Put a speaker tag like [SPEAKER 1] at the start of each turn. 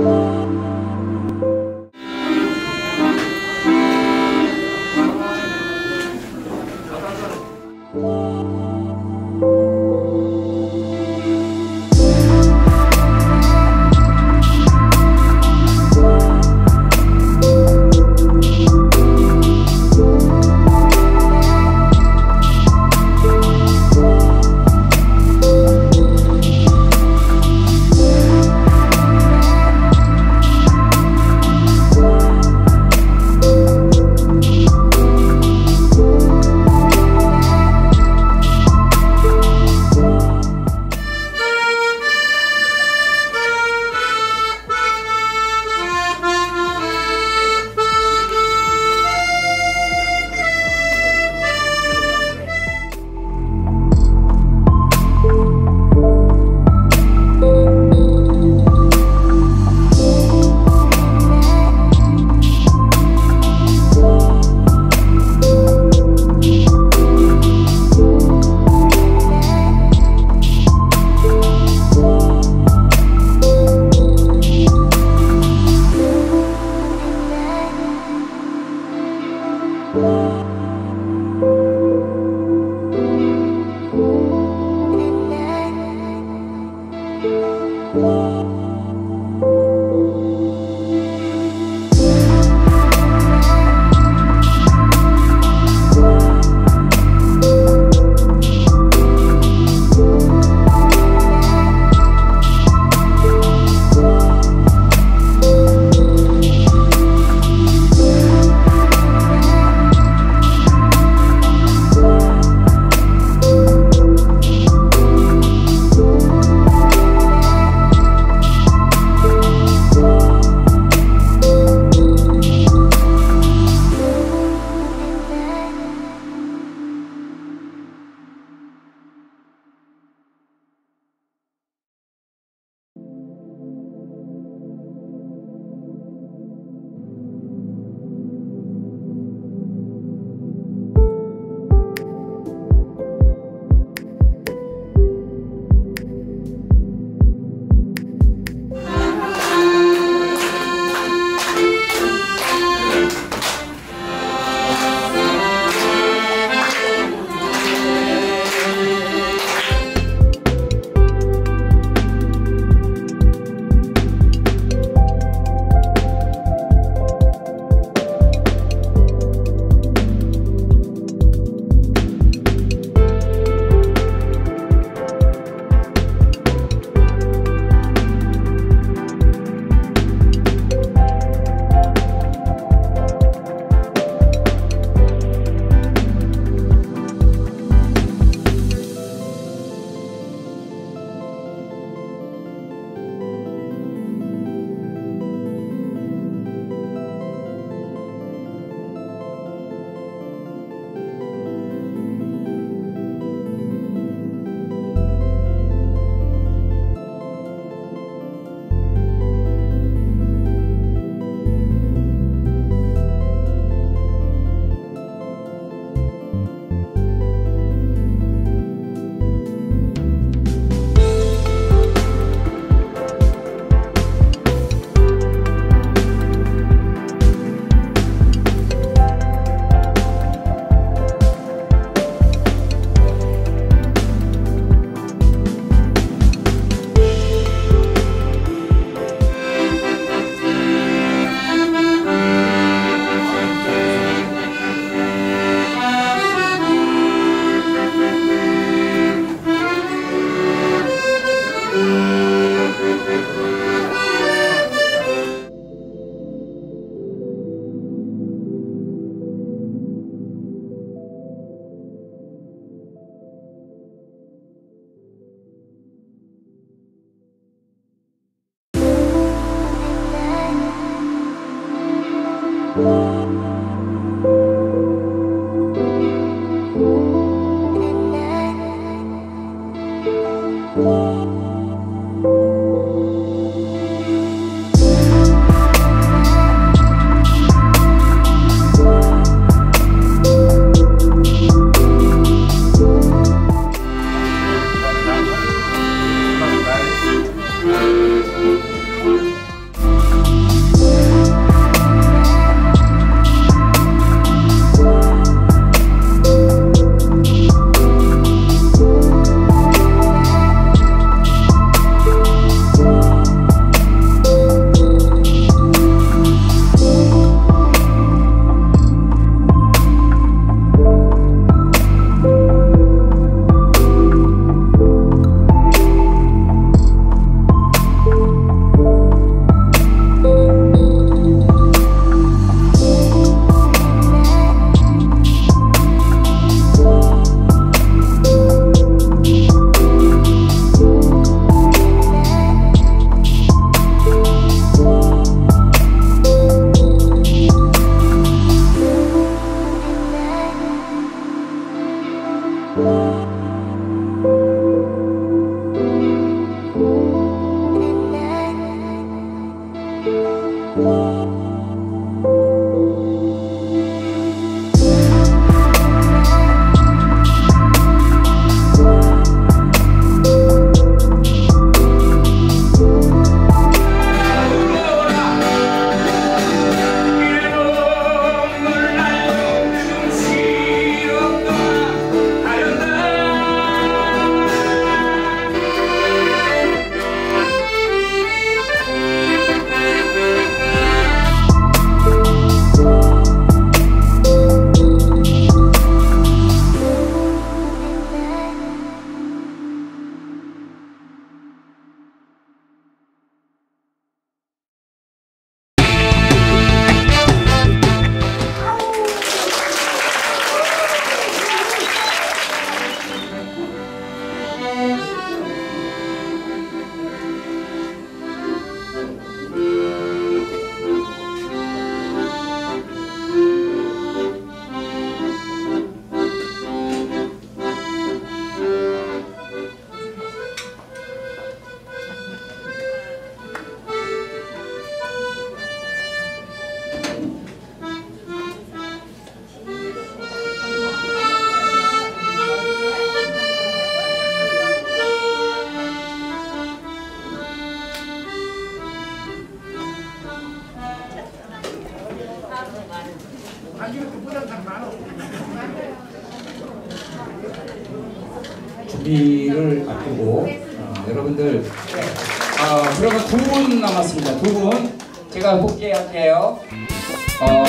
[SPEAKER 1] Oh. Whoa. Thank you. 준비를 앞두고 어, 여러분들 아, 그러면 두 분 남았습니다. 두 분 제가 복귀할게요. 어,